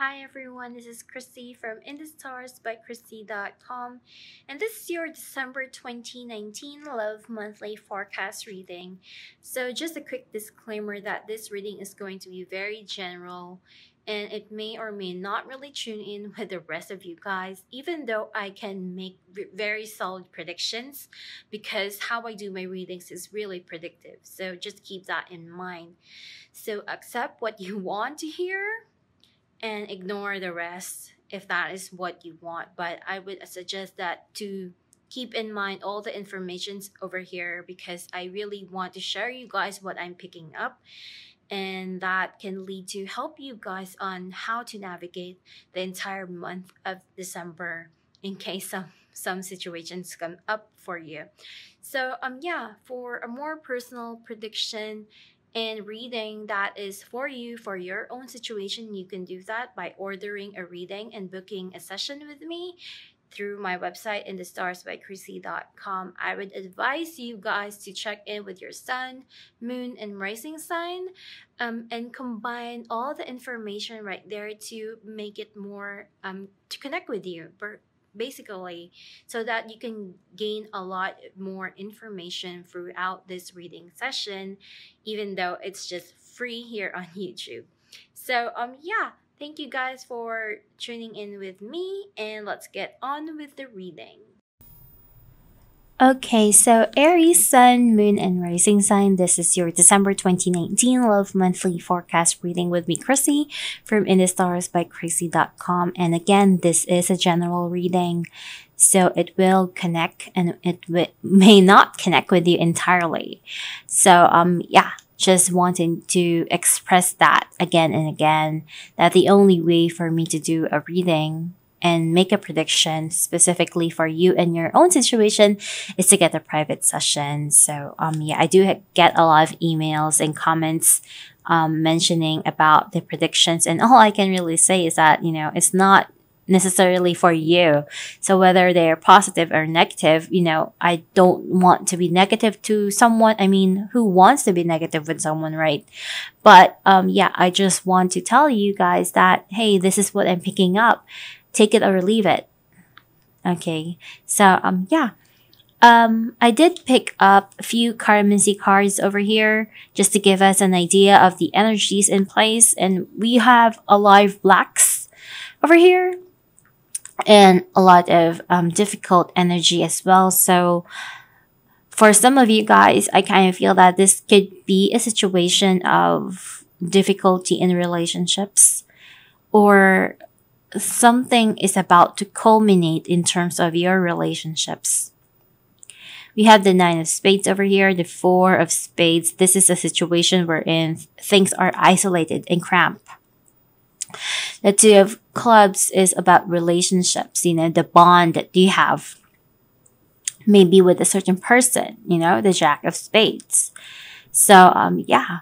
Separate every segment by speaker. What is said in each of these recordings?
Speaker 1: Hi everyone, this is Krissy from InTheStars by Krissy.com and this is your December 2019 Love Monthly Forecast reading. So just a quick disclaimer that this reading is going to be very general and it may or may not really tune in with the rest of you guys even though I can make very solid predictions because how I do my readings is really predictive. So just keep that in mind. So accept what you want to hear and ignore the rest if that is what you want. But I would suggest that to keep in mind all the informations over here because I really want to share you guys what I'm picking up and that can lead to help you guys on how to navigate the entire month of December in case some some situations come up for you. So um yeah, for a more personal prediction and reading that is for you for your own situation you can do that by ordering a reading and booking a session with me through my website in the stars by krissy.com i would advise you guys to check in with your sun moon and rising sign um, and combine all the information right there to make it more um, to connect with you basically so that you can gain a lot more information throughout this reading session even though it's just free here on YouTube. So um yeah, thank you guys for tuning in with me and let's get on with the reading.
Speaker 2: Okay, so Aries, Sun, Moon, and Rising sign. This is your December 2019 Love Monthly Forecast reading with me, Krissy, from InTheStars by Krissy.com. And again, this is a general reading, so it will connect and it may not connect with you entirely. So, um, yeah, just wanting to express that again and again that the only way for me to do a reading and make a prediction specifically for you and your own situation is to get a private session. So, um, yeah, I do get a lot of emails and comments um, mentioning about the predictions. And all I can really say is that, you know, it's not necessarily for you. So whether they're positive or negative, you know, I don't want to be negative to someone. I mean, who wants to be negative with someone, right? But um yeah, I just want to tell you guys that hey, this is what I'm picking up take it or leave it. Okay, so um yeah. Um, I did pick up a few cartomancy cards over here just to give us an idea of the energies in place. And we have a lot of blacks over here and a lot of um, difficult energy as well. So for some of you guys, I kind of feel that this could be a situation of difficulty in relationships or something is about to culminate in terms of your relationships. We have the nine of spades over here, the four of spades. This is a situation wherein things are isolated and cramped. The two of clubs is about relationships, you know, the bond that you have maybe with a certain person, you know, the jack of spades. So, um, yeah,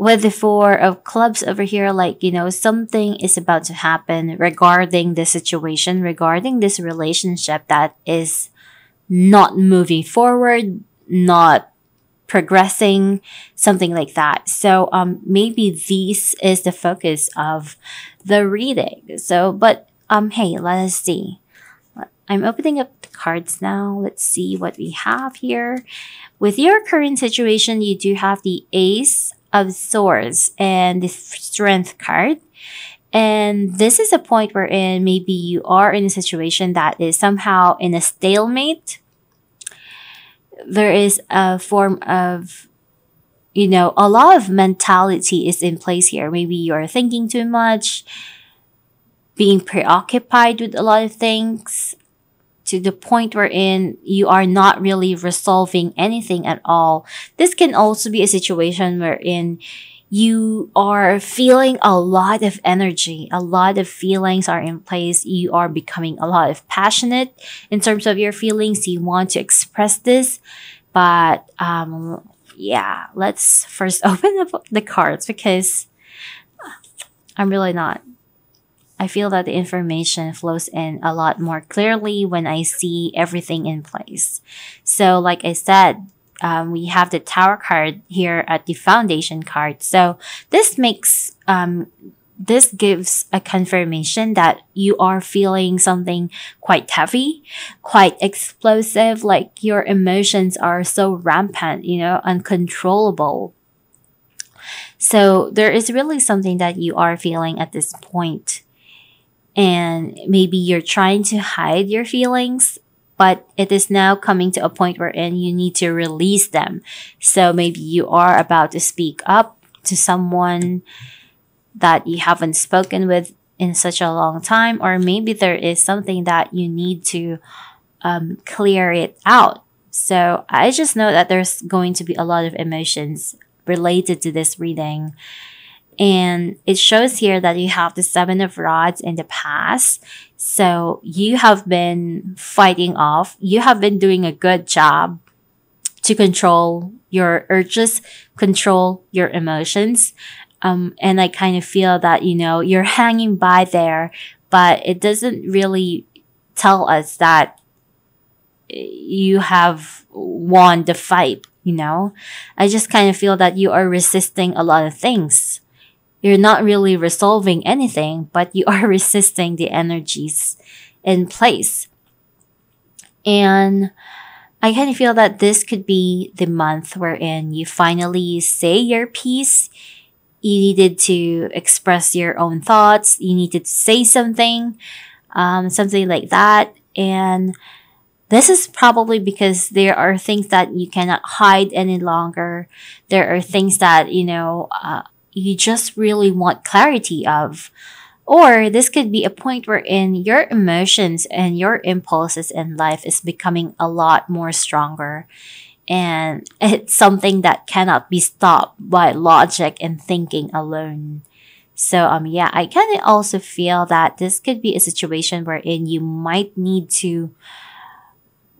Speaker 2: with the four of clubs over here, like, you know, something is about to happen regarding this situation, regarding this relationship that is not moving forward, not progressing, something like that. So, um, maybe this is the focus of the reading. So, but, um, hey, let us see. I'm opening up the cards now. Let's see what we have here. With your current situation, you do have the Ace of Swords and the Strength card. And this is a point wherein maybe you are in a situation that is somehow in a stalemate. There is a form of, you know, a lot of mentality is in place here. Maybe you're thinking too much, being preoccupied with a lot of things, to the point wherein you are not really resolving anything at all. This can also be a situation wherein you are feeling a lot of energy, a lot of feelings are in place. You are becoming a lot of passionate in terms of your feelings. You want to express this, but um, yeah, let's first open up the cards because I'm really not I feel that the information flows in a lot more clearly when I see everything in place. So, like I said, um, we have the tower card here at the foundation card. So this makes um, this gives a confirmation that you are feeling something quite heavy, quite explosive, like your emotions are so rampant, you know, uncontrollable. So there is really something that you are feeling at this point. And maybe you're trying to hide your feelings, but it is now coming to a point wherein you need to release them. So maybe you are about to speak up to someone that you haven't spoken with in such a long time, or maybe there is something that you need to um, clear it out. So I just know that there's going to be a lot of emotions related to this reading. And it shows here that you have the Seven of Rods in the past. So you have been fighting off, you have been doing a good job to control your urges, control your emotions. Um, and I kind of feel that, you know, you're hanging by there, but it doesn't really tell us that you have won the fight, you know? I just kind of feel that you are resisting a lot of things. You're not really resolving anything, but you are resisting the energies in place. And I kind of feel that this could be the month wherein you finally say your piece you needed to express your own thoughts, you needed to say something, um, something like that. And this is probably because there are things that you cannot hide any longer. There are things that, you know, uh, you just really want clarity of. Or this could be a point wherein your emotions and your impulses in life is becoming a lot more stronger and it's something that cannot be stopped by logic and thinking alone. So um yeah, I kind of also feel that this could be a situation wherein you might need to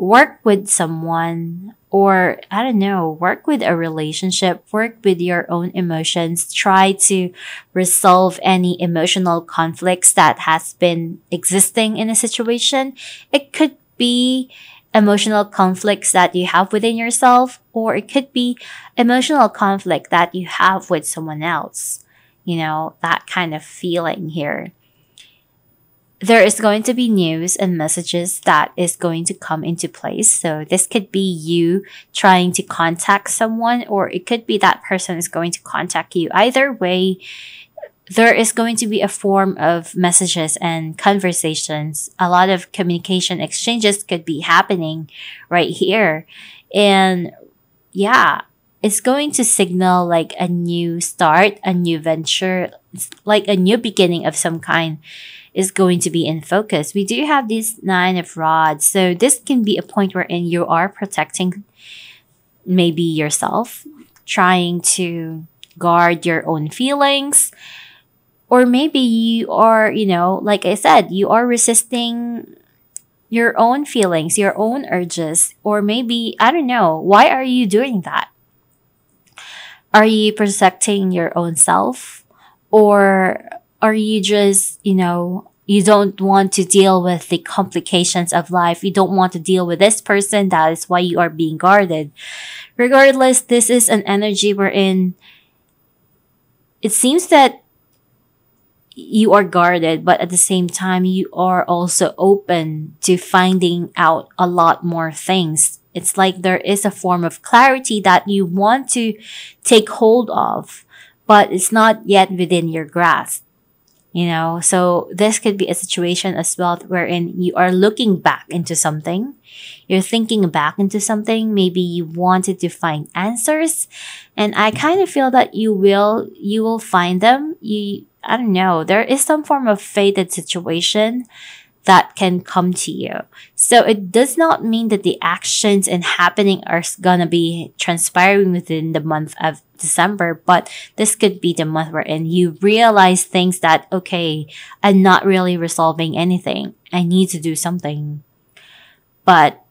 Speaker 2: work with someone or I don't know, work with a relationship, work with your own emotions, try to resolve any emotional conflicts that has been existing in a situation. It could be emotional conflicts that you have within yourself, or it could be emotional conflict that you have with someone else. You know, that kind of feeling here. There is going to be news and messages that is going to come into place. So this could be you trying to contact someone, or it could be that person is going to contact you. Either way, there is going to be a form of messages and conversations. A lot of communication exchanges could be happening right here. And yeah, it's going to signal like a new start, a new venture, like a new beginning of some kind is going to be in focus. We do have this nine of rods. So this can be a point wherein you are protecting maybe yourself, trying to guard your own feelings, or maybe you are, you know, like I said, you are resisting your own feelings, your own urges, or maybe, I don't know, why are you doing that? Are you protecting your own self? Or are you just, you know, you don't want to deal with the complications of life. You don't want to deal with this person. That is why you are being guarded. Regardless, this is an energy wherein it seems that you are guarded, but at the same time, you are also open to finding out a lot more things. It's like there is a form of clarity that you want to take hold of, but it's not yet within your grasp. You know, so this could be a situation as well wherein you are looking back into something. You're thinking back into something. Maybe you wanted to find answers. And I kind of feel that you will, you will find them. You, I don't know, there is some form of fated situation that can come to you. So it does not mean that the actions and happening are gonna be transpiring within the month of December, but this could be the month wherein you realize things that, okay, I'm not really resolving anything. I need to do something. But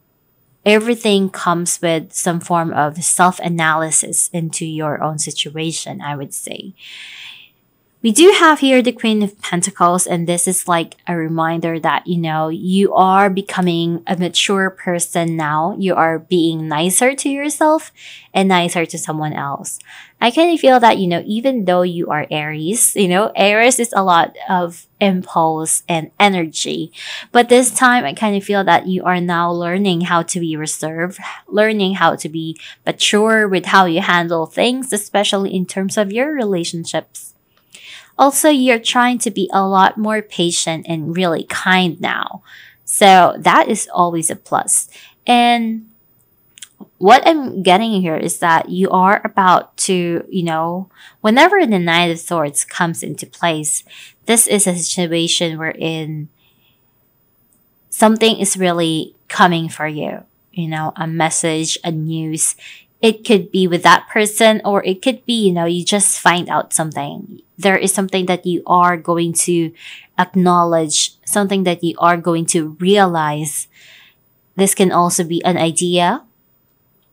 Speaker 2: everything comes with some form of self analysis into your own situation, I would say we do have here the Queen of Pentacles, and this is like a reminder that, you know, you are becoming a mature person now. You are being nicer to yourself and nicer to someone else. I kind of feel that, you know, even though you are Aries, you know, Aries is a lot of impulse and energy. But this time, I kind of feel that you are now learning how to be reserved, learning how to be mature with how you handle things, especially in terms of your relationships also, you're trying to be a lot more patient and really kind now. So that is always a plus. And what I'm getting here is that you are about to, you know, whenever the Knight of Swords comes into place, this is a situation wherein something is really coming for you. You know, a message, a news. It could be with that person, or it could be, you know, you just find out something there is something that you are going to acknowledge, something that you are going to realize. This can also be an idea,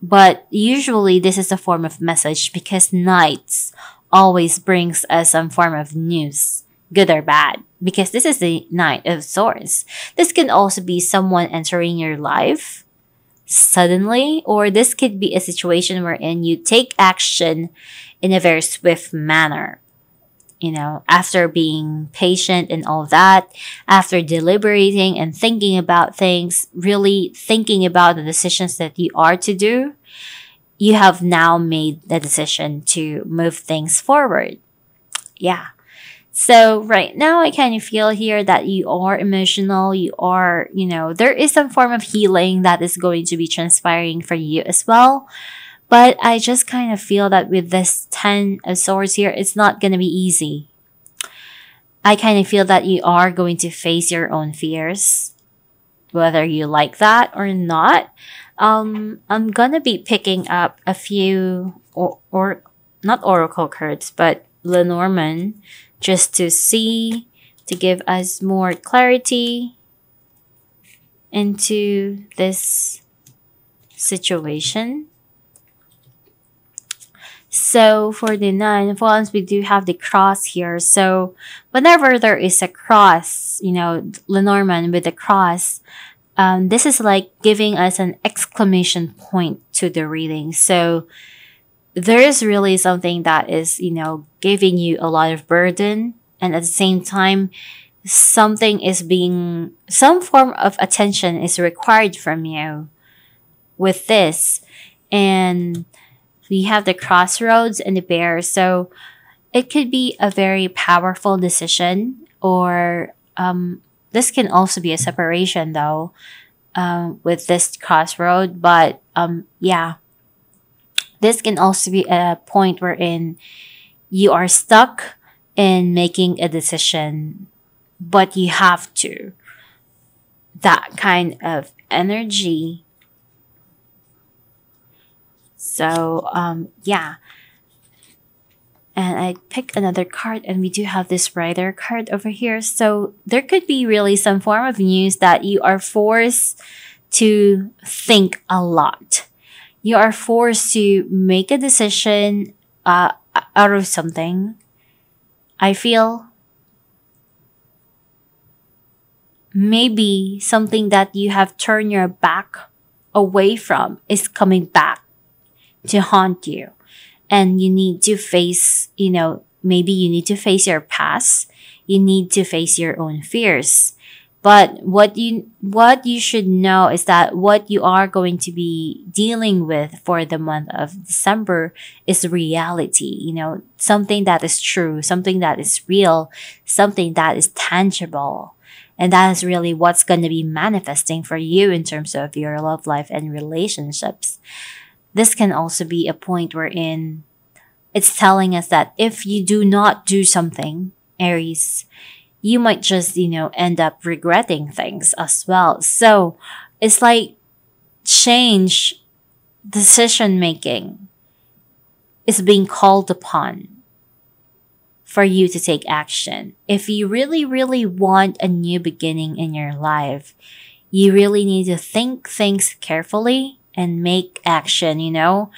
Speaker 2: but usually this is a form of message because knights always brings us some form of news, good or bad, because this is the knight of swords. This can also be someone entering your life suddenly, or this could be a situation wherein you take action in a very swift manner you know, after being patient and all that, after deliberating and thinking about things, really thinking about the decisions that you are to do, you have now made the decision to move things forward. Yeah. So right now I kind of feel here that you are emotional, you are, you know, there is some form of healing that is going to be transpiring for you as well. But I just kind of feel that with this 10 of swords here, it's not going to be easy. I kind of feel that you are going to face your own fears, whether you like that or not. Um, I'm going to be picking up a few, or, or not oracle cards, but Lenormand, just to see, to give us more clarity into this situation. So for the nine wands, we do have the cross here. So whenever there is a cross, you know, Lenormand with the cross, um, this is like giving us an exclamation point to the reading. So there is really something that is, you know, giving you a lot of burden. And at the same time, something is being, some form of attention is required from you with this. And we have the crossroads and the bear. So it could be a very powerful decision, or um, this can also be a separation, though, um, with this crossroad. But um, yeah, this can also be a point wherein you are stuck in making a decision, but you have to. That kind of energy so, um, yeah. And I pick another card, and we do have this rider card over here. So, there could be really some form of news that you are forced to think a lot. You are forced to make a decision uh, out of something. I feel maybe something that you have turned your back away from is coming back to haunt you. And you need to face, you know, maybe you need to face your past. You need to face your own fears. But what you, what you should know is that what you are going to be dealing with for the month of December is reality. You know, something that is true, something that is real, something that is tangible. And that is really what's going to be manifesting for you in terms of your love life and relationships this can also be a point wherein it's telling us that if you do not do something, Aries, you might just, you know, end up regretting things as well. So it's like change decision making is being called upon for you to take action. If you really, really want a new beginning in your life, you really need to think things carefully and make action, you know?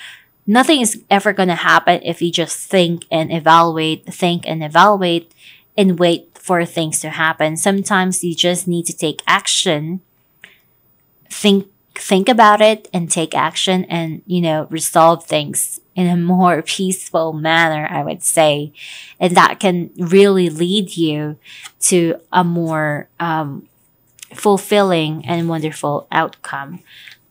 Speaker 2: nothing is ever going to happen if you just think and evaluate, think and evaluate and wait for things to happen. Sometimes you just need to take action. Think think about it and take action and, you know, resolve things in a more peaceful manner, I would say. And that can really lead you to a more um, fulfilling and wonderful outcome.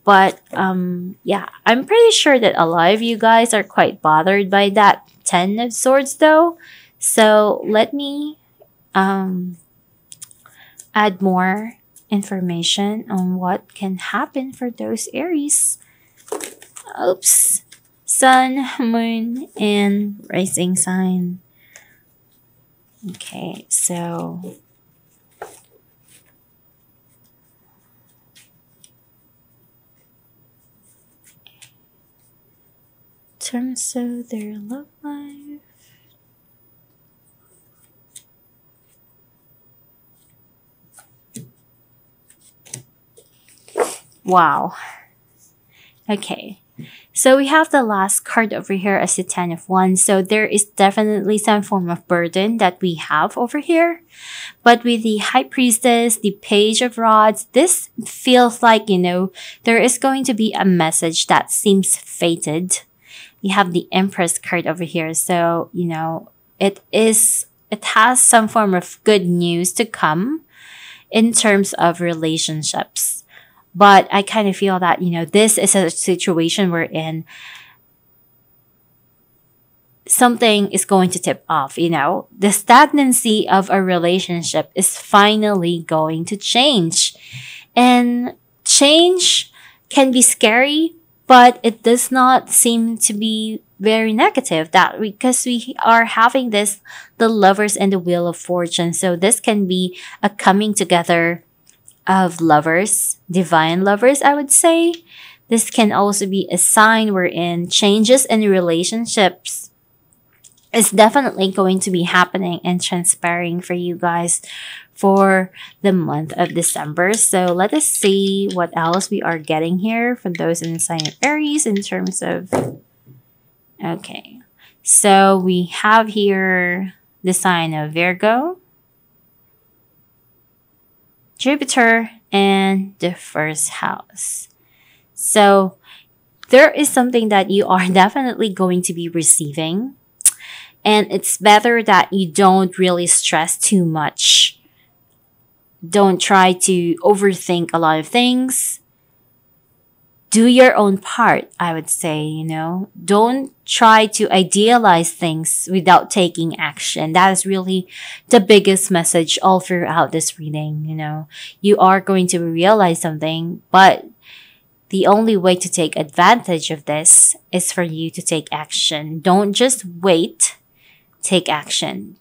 Speaker 2: But um, yeah, I'm pretty sure that a lot of you guys are quite bothered by that Ten of Swords, though. So let me um, add more information on what can happen for those Aries. Oops. Sun, Moon, and Rising sign. Okay, so terms of their love life. Wow. Okay. So we have the last card over here as the Ten of Wands. So there is definitely some form of burden that we have over here. But with the High Priestess, the Page of Rods, this feels like, you know, there is going to be a message that seems fated. We have the Empress card over here. So, you know, it is, it has some form of good news to come in terms of relationships but I kind of feel that, you know, this is a situation we're in. Something is going to tip off, you know. The stagnancy of a relationship is finally going to change. And change can be scary, but it does not seem to be very negative that because we are having this the lovers and the wheel of fortune so this can be a coming together of lovers, divine lovers, I would say. This can also be a sign wherein changes in relationships is definitely going to be happening and transpiring for you guys for the month of December. So let us see what else we are getting here for those in the sign of Aries in terms of. Okay. So we have here the sign of Virgo. Jupiter and the first house. So there is something that you are definitely going to be receiving. And it's better that you don't really stress too much. Don't try to overthink a lot of things do your own part, I would say, you know. Don't try to idealize things without taking action. That is really the biggest message all throughout this reading, you know. You are going to realize something, but the only way to take advantage of this is for you to take action. Don't just wait, take action.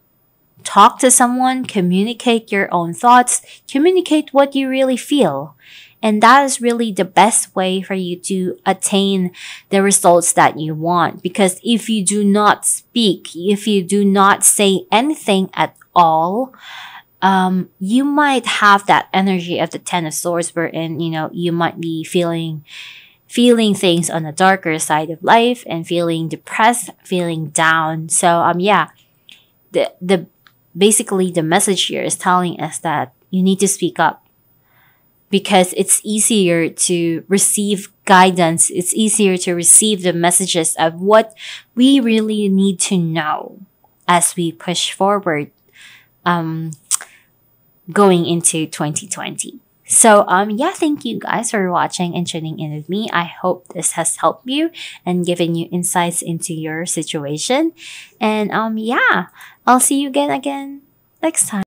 Speaker 2: Talk to someone, communicate your own thoughts, communicate what you really feel and that is really the best way for you to attain the results that you want. Because if you do not speak, if you do not say anything at all, um, you might have that energy of the Ten of Swords wherein, you know, you might be feeling feeling things on the darker side of life and feeling depressed, feeling down. So um yeah, the the basically the message here is telling us that you need to speak up because it's easier to receive guidance. It's easier to receive the messages of what we really need to know as we push forward, um, going into 2020. So, um, yeah, thank you guys for watching and tuning in with me. I hope this has helped you and given you insights into your situation. And, um, yeah, I'll see you again again next time.